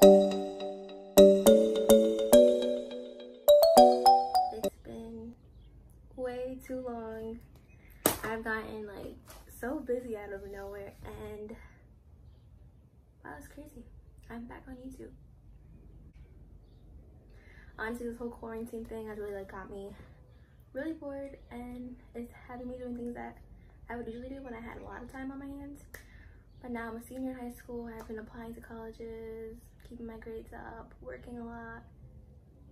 It's been way too long. I've gotten like so busy out of nowhere and wow, it's crazy. I'm back on YouTube. Honestly, this whole quarantine thing has really like got me really bored and it's having me doing things that I would usually do when I had a lot of time on my hands. But now I'm a senior in high school. I've been applying to colleges, keeping my grades up, working a lot,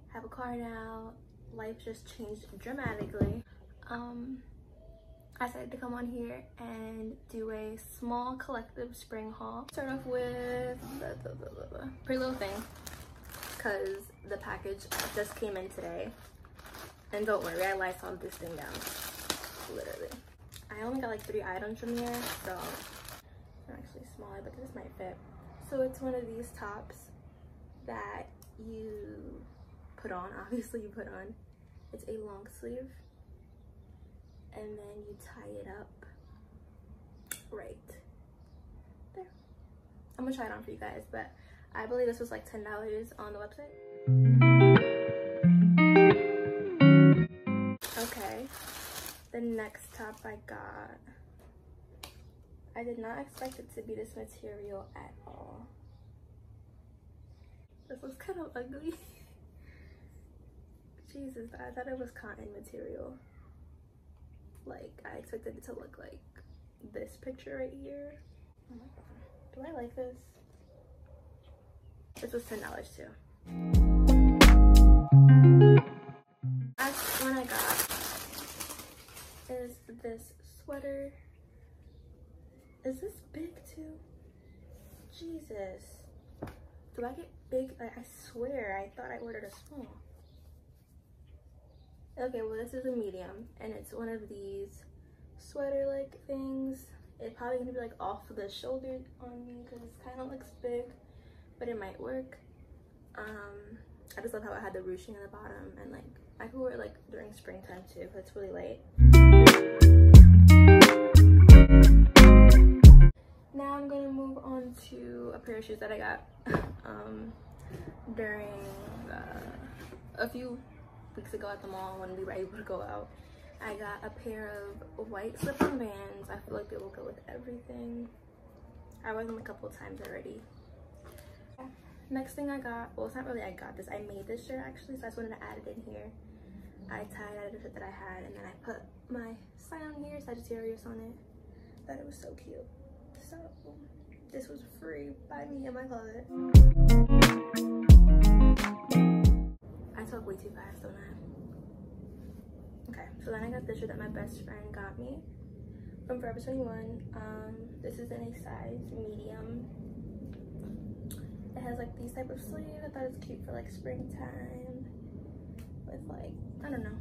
have a car now. Life just changed dramatically. Um, I decided to come on here and do a small collective spring haul. Start off with the pretty little thing because the package just came in today. And don't worry, I lied Lysol this thing down, literally. I only got like three items from here, so they're actually smaller, but this might fit. So it's one of these tops put on, obviously you put on. It's a long sleeve, and then you tie it up right there. I'm gonna try it on for you guys, but I believe this was like $10 on the website. Okay, the next top I got, I did not expect it to be this material at all. This looks kind of ugly. Jesus, I thought it was cotton material. Like, I expected it to look like this picture right here. Oh my god. Do I like this? This was $10 too. Last one I got is this sweater. Is this big too? Jesus. Do I get big? I, I swear, I thought I ordered a small. Okay, well this is a medium and it's one of these sweater-like things. It's probably gonna be like off the shoulder on me because it kind of looks big, but it might work. Um, I just love how it had the ruching on the bottom and like I could wear it like during springtime too because it's really light. Now I'm gonna move on to a pair of shoes that I got um, during uh, a few weeks ago at the mall when we were able to go out. I got a pair of white slip-on Vans. I feel like they will go with everything. I wore them a couple times already. Next thing I got, well it's not really I got this, I made this shirt actually, so I just wanted to add it in here. I tied out a shirt that I had and then I put my sign on here, Sagittarius on it. Thought it was so cute. So this was free by me in my closet. This shirt that my best friend got me from Forever 21. Um, this is in a size medium. It has like these type of sleeves. I thought it's cute for like springtime with like, I don't know,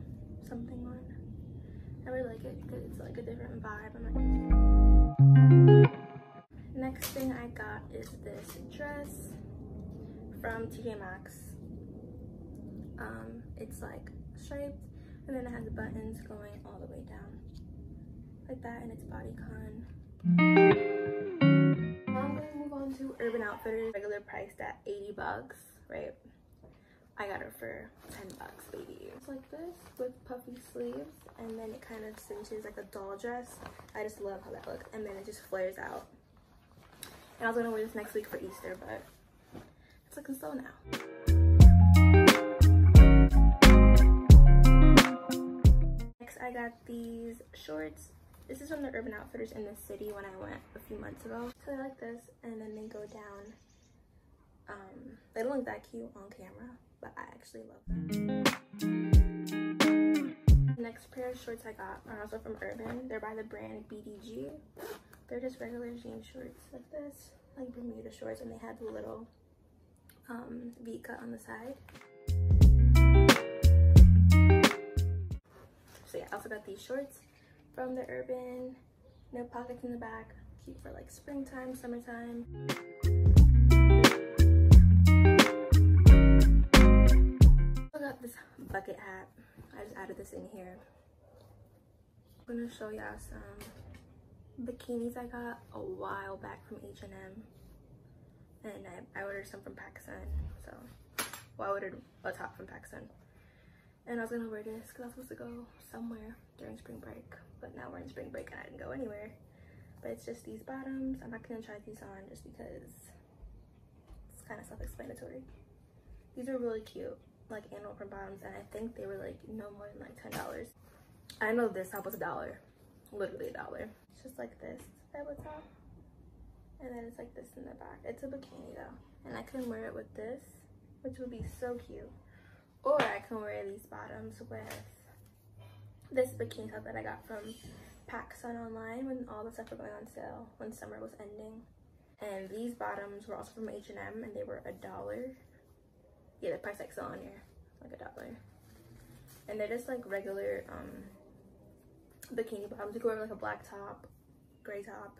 something on. I really like it because it's like a different vibe. Not Next thing I got is this dress from TJ Maxx. Um, it's like striped and then it has the buttons going all the way down like that and it's bodycon. Now I'm gonna move on to Urban Outfitters, regular priced at 80 bucks, right? I got it for 10 bucks, baby. It's like this with puffy sleeves and then it kind of cinches like a doll dress. I just love how that looks and then it just flares out. And I was gonna wear this next week for Easter, but it's looking so now. These shorts. This is from the Urban Outfitters in the city when I went a few months ago. So they're like this, and then they go down. Um, they don't look that cute on camera, but I actually love them. Next pair of shorts I got are also from Urban. They're by the brand BDG. They're just regular jean shorts like this, like Bermuda shorts, and they have the little um, V cut on the side. So yeah, I also got these shorts from the Urban. No pockets in the back, cute for like springtime, summertime. I got this bucket hat. I just added this in here. I'm gonna show y'all some bikinis I got a while back from H&M. and I, I ordered some from PacSun, So, well, I ordered a top from PacSun. And I was gonna wear this because I was supposed to go somewhere during spring break. But now we're in spring break and I didn't go anywhere. But it's just these bottoms. I'm not gonna try these on just because it's kind of self-explanatory. These are really cute, like animal print bottoms, and I think they were like no more than like ten dollars. I know this top was a dollar, literally a dollar. It's just like this type of top, and then it's like this in the back. It's a bikini though, and I can wear it with this, which would be so cute. Or I can wear these bottoms with this bikini top that I got from PacSun online when all the stuff were going on sale when summer was ending. And these bottoms were also from H&M and they were a dollar. Yeah, the price tag's still on here, like a dollar. And they're just like regular um, bikini bottoms. You can wear like a black top, gray top.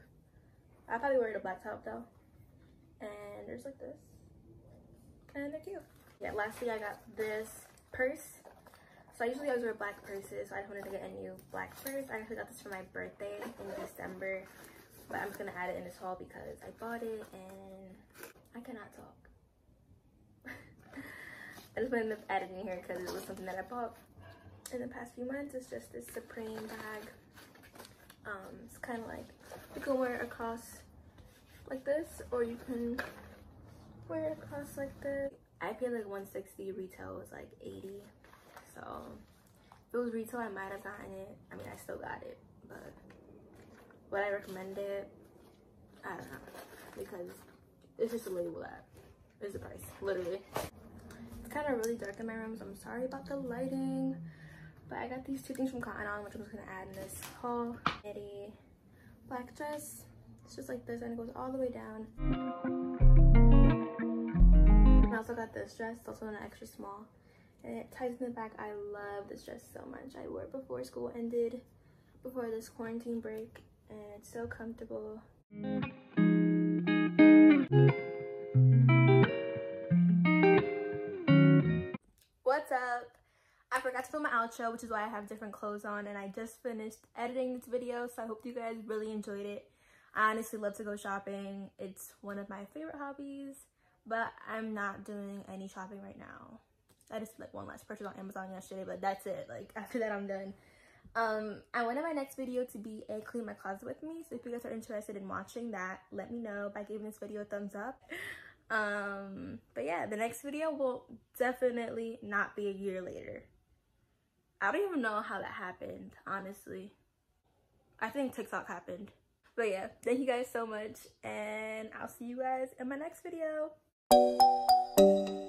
I probably wear a black top though. And there's like this. And they're cute. Yeah, lastly I got this purse. So I usually always wear black purses, so I just wanted to get a new black purse. I actually got this for my birthday in December, but I'm just gonna add it in this haul because I bought it and I cannot talk. I just ended up adding it in here because it was something that I bought in the past few months. It's just this Supreme bag. Um, it's kind of like, you can wear it across like this, or you can wear it across like this. I paid like 160 retail was like 80 so if it was retail I might have gotten it. I mean I still got it but would I recommend it? I don't know because it's just a label that is the price literally. It's kind of really dark in my room so I'm sorry about the lighting but I got these two things from Cotton On which I'm just gonna add in this haul Nitty black dress. It's just like this and it goes all the way down also got this dress, also an extra small. And it ties in the back. I love this dress so much. I wore it before school ended, before this quarantine break, and it's so comfortable. What's up? I forgot to film my outro, which is why I have different clothes on, and I just finished editing this video, so I hope you guys really enjoyed it. I honestly love to go shopping. It's one of my favorite hobbies but I'm not doing any shopping right now. I just like one last purchase on Amazon yesterday, but that's it. Like after that, I'm done. Um, I wanted my next video to be a clean my closet with me. So if you guys are interested in watching that, let me know by giving this video a thumbs up. Um, but yeah, the next video will definitely not be a year later. I don't even know how that happened, honestly. I think TikTok happened. But yeah, thank you guys so much, and I'll see you guys in my next video. Thank you.